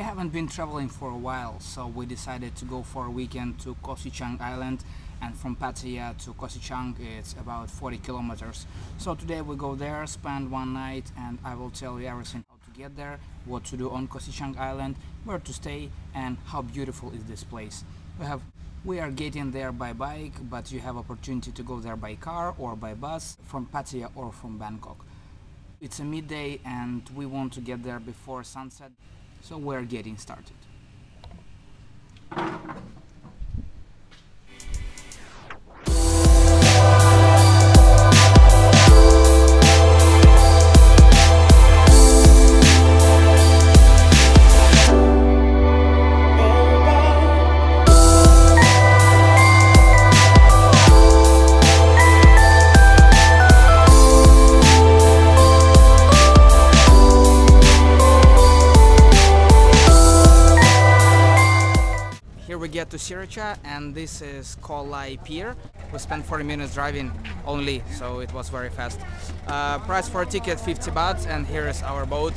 haven't been traveling for a while, so we decided to go for a weekend to Koh Sichang Island and from Pattaya to Koh Sichang it's about 40 kilometers. So today we go there, spend one night and I will tell you everything how to get there, what to do on Koh Sichang Island, where to stay and how beautiful is this place. We have we are getting there by bike, but you have opportunity to go there by car or by bus from Pattaya or from Bangkok. It's a midday and we want to get there before sunset, so we're getting started. To Sriracha and this is Koh Loy Pier. We spent 40 minutes driving only, so it was very fast. Uh, price for a ticket 50 baht and here is our boat.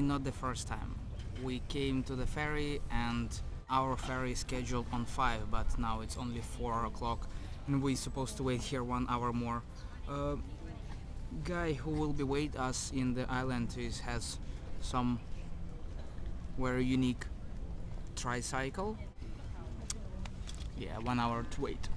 Not the first time. We came to the ferry and our ferry is scheduled on 5 but now it's only 4 o'clock and we're supposed to wait here one hour more. Uh, guy who will be wait us in the island is has some very unique tricycle. Yeah, one hour to wait.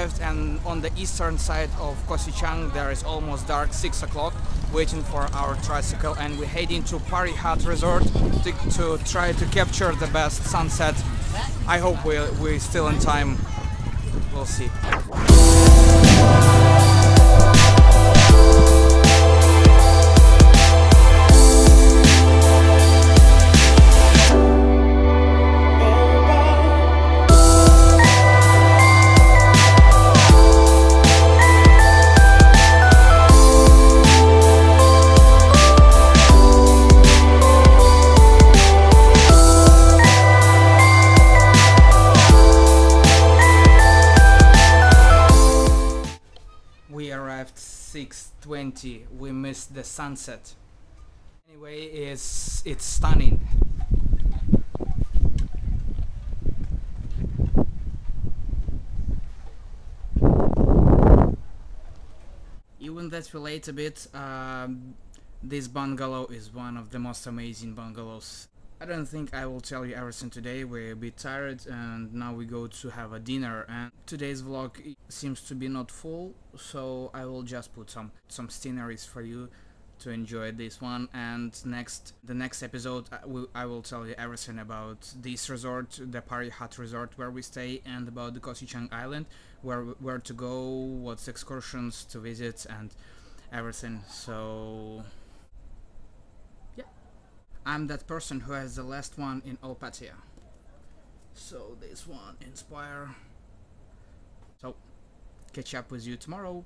Arrived and on the eastern side of Koh Sichang there is almost dark 6 o'clock waiting for our tricycle and we're heading to Paree Hut Resort to, to try to capture the best sunset. I hope we're, we're still in time. We'll see. 6:20. We missed the sunset. Anyway, it's it's stunning. Even that we late a bit, um, this bungalow is one of the most amazing bungalows I don't think I will tell you everything today. We're a bit tired and now we go to have a dinner. And today's vlog seems to be not full so I will just put some some sceneries for you to enjoy this one. And next the next episode I will, tell you everything about this resort the Paree Hut resort where we stay and about the Koh Sichang Island where where to go what excursions to visit and everything. So I'm that person who has the last one in Opatia. So this one, Inspire. So, catch up with you tomorrow.